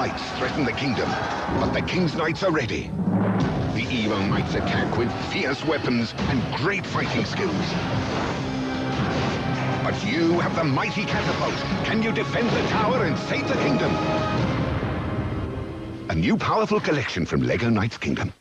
knights threaten the kingdom, but the King's Knights are ready. The evil knights attack with fierce weapons and great fighting skills. But you have the mighty catapult. Can you defend the tower and save the kingdom? A new powerful collection from LEGO Knights Kingdom.